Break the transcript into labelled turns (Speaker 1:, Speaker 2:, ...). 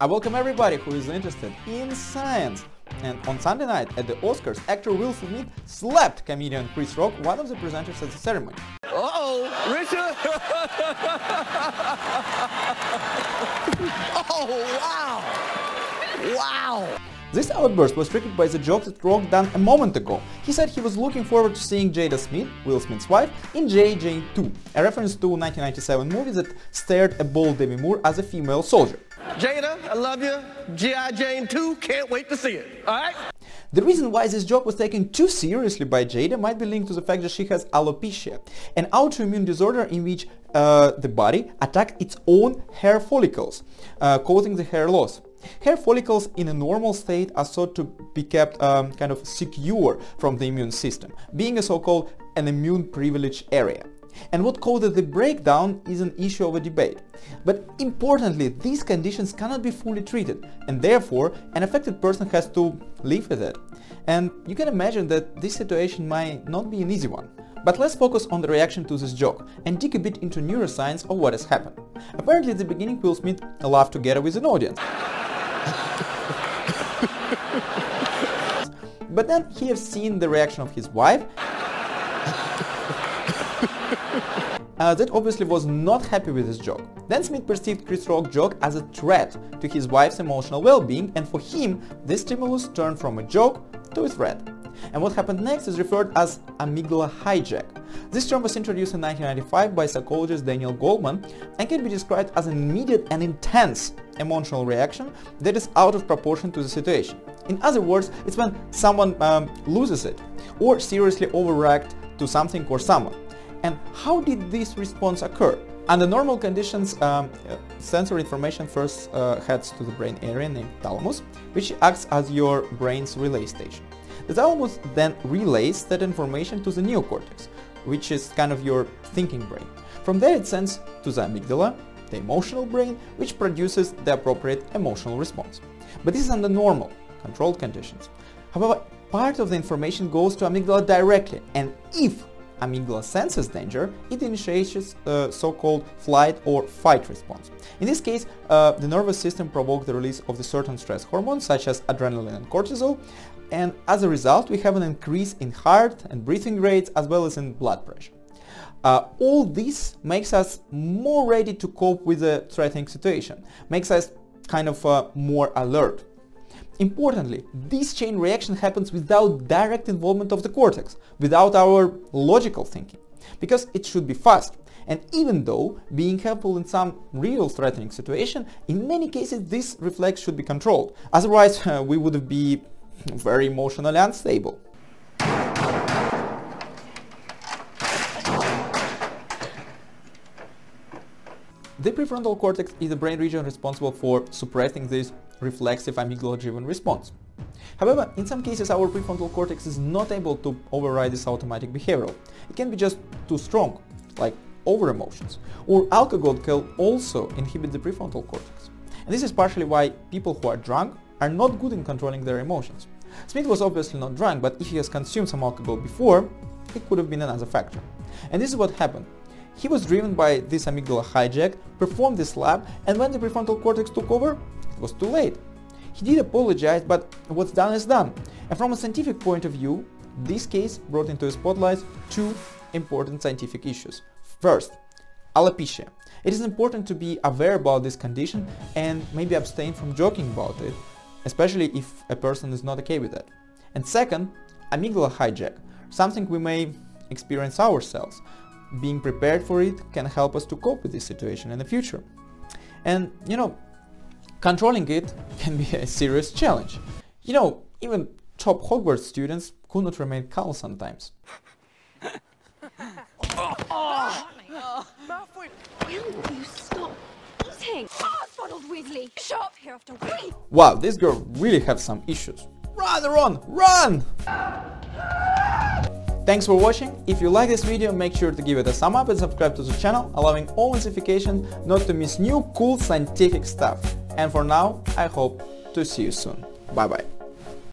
Speaker 1: I welcome everybody who is interested in science. And on Sunday night at the Oscars, actor Will Smith slapped comedian Chris Rock, one of the presenters at the ceremony.
Speaker 2: Uh-oh, Richard! oh, wow! Wow!
Speaker 1: This outburst was triggered by the joke that Rock done a moment ago. He said he was looking forward to seeing Jada Smith, Will Smith's wife, in. Jane 2, a reference to a 1997 movie that starred a bold Demi Moore as a female soldier.
Speaker 2: Jada, I love you. G.I. Jane 2, can't wait to see it. All right?
Speaker 1: The reason why this joke was taken too seriously by Jada might be linked to the fact that she has alopecia, an autoimmune disorder in which uh, the body attacks its own hair follicles, uh, causing the hair loss. Hair follicles in a normal state are thought to be kept um, kind of secure from the immune system, being a so-called an immune privileged area. And what caused the breakdown is an issue of a debate. But importantly, these conditions cannot be fully treated, and therefore an affected person has to live with it. And you can imagine that this situation might not be an easy one. But let's focus on the reaction to this joke and dig a bit into neuroscience of what has happened. Apparently at the beginning Will Smith laughed together with an audience. but then he has seen the reaction of his wife uh, that obviously was not happy with his joke. Then Smith perceived Chris Rock's joke as a threat to his wife's emotional well-being and for him this stimulus turned from a joke to a threat. And what happened next is referred as amygdala hijack. This term was introduced in 1995 by psychologist Daniel Goleman and can be described as an immediate and intense emotional reaction that is out of proportion to the situation. In other words, it's when someone um, loses it or seriously overreact to something or someone. And how did this response occur? Under normal conditions, um, sensory information first uh, heads to the brain area named thalamus, which acts as your brain's relay station. The thalamus then relays that information to the neocortex, which is kind of your thinking brain. From there it sends to the amygdala, the emotional brain, which produces the appropriate emotional response. But this is under normal, controlled conditions. However, part of the information goes to amygdala directly, and if amygdala senses danger, it initiates a so-called flight or fight response. In this case, uh, the nervous system provokes the release of the certain stress hormones such as adrenaline and cortisol, and as a result we have an increase in heart and breathing rates as well as in blood pressure. Uh, all this makes us more ready to cope with a threatening situation, makes us kind of uh, more alert. Importantly, this chain reaction happens without direct involvement of the cortex, without our logical thinking, because it should be fast. And even though being helpful in some real threatening situation, in many cases this reflex should be controlled. Otherwise, uh, we would be very emotionally unstable. The prefrontal cortex is the brain region responsible for suppressing this reflexive amygdala-driven response. However, in some cases our prefrontal cortex is not able to override this automatic behavioral. It can be just too strong, like over-emotions. Or alcohol can also inhibit the prefrontal cortex. And this is partially why people who are drunk are not good in controlling their emotions. Smith was obviously not drunk, but if he has consumed some alcohol before, it could have been another factor. And this is what happened. He was driven by this amygdala hijack, performed this slap, and when the prefrontal cortex took over, it was too late. He did apologize, but what's done is done. And from a scientific point of view, this case brought into the spotlight two important scientific issues. First, alopecia. It is important to be aware about this condition and maybe abstain from joking about it, especially if a person is not okay with that. And second, amygdala hijack, something we may experience ourselves being prepared for it can help us to cope with this situation in the future. And, you know, controlling it can be a serious challenge. You know, even top Hogwarts students could not remain calm sometimes.
Speaker 3: You, you stop eating. Weasley, show up here after week.
Speaker 1: Wow, this girl really has some issues. Run, Ron, run! Thanks for watching. If you like this video, make sure to give it a thumb up and subscribe to the channel, allowing all notifications not to miss new cool scientific stuff. And for now, I hope to see you soon. Bye bye.